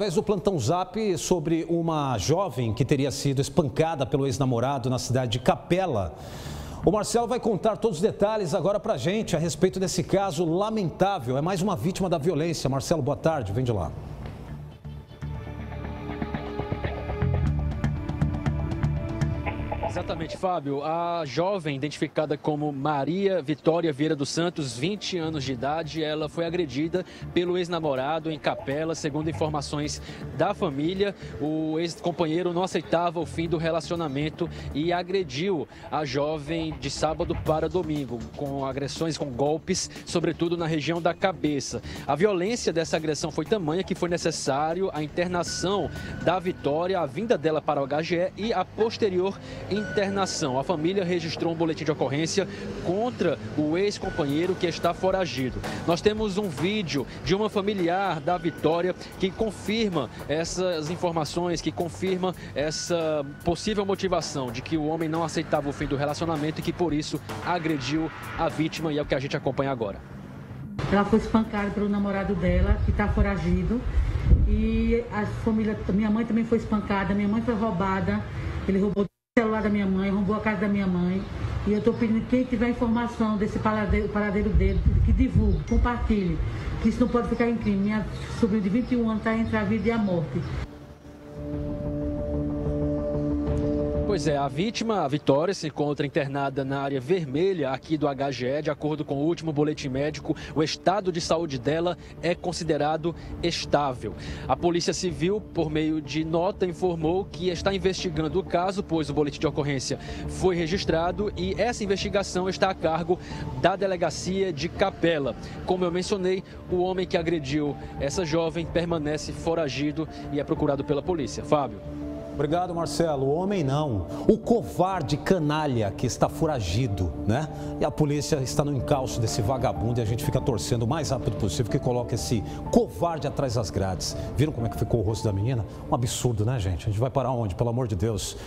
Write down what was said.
Através do plantão Zap sobre uma jovem que teria sido espancada pelo ex-namorado na cidade de Capela. O Marcelo vai contar todos os detalhes agora pra gente a respeito desse caso lamentável. É mais uma vítima da violência. Marcelo, boa tarde, vem de lá. Exatamente, Fábio. A jovem, identificada como Maria Vitória Vieira dos Santos, 20 anos de idade, ela foi agredida pelo ex-namorado em Capela, segundo informações da família. O ex-companheiro não aceitava o fim do relacionamento e agrediu a jovem de sábado para domingo, com agressões, com golpes, sobretudo na região da cabeça. A violência dessa agressão foi tamanha que foi necessário a internação da Vitória, a vinda dela para o HGE e a posterior internação. A família registrou um boletim de ocorrência contra o ex-companheiro que está foragido. Nós temos um vídeo de uma familiar da Vitória que confirma essas informações, que confirma essa possível motivação de que o homem não aceitava o fim do relacionamento e que por isso agrediu a vítima e é o que a gente acompanha agora. Ela foi espancada pelo namorado dela, que está foragido. E a família, minha mãe também foi espancada, minha mãe foi roubada. Ele roubou celular da minha mãe, roubou a casa da minha mãe. E eu estou pedindo quem tiver informação desse paradeiro, paradeiro dele, que divulgue, compartilhe. Que isso não pode ficar em crime. Minha sobrinha de 21 anos está entre a vida e a morte. Pois é, a vítima, a Vitória, se encontra internada na área vermelha aqui do HGE. De acordo com o último boletim médico, o estado de saúde dela é considerado estável. A Polícia Civil, por meio de nota, informou que está investigando o caso, pois o boletim de ocorrência foi registrado e essa investigação está a cargo da delegacia de Capela. Como eu mencionei, o homem que agrediu essa jovem permanece foragido e é procurado pela polícia. Fábio. Obrigado, Marcelo. O homem não. O covarde canalha que está foragido, né? E a polícia está no encalço desse vagabundo e a gente fica torcendo o mais rápido possível que coloque esse covarde atrás das grades. Viram como é que ficou o rosto da menina? Um absurdo, né, gente? A gente vai parar onde? Pelo amor de Deus.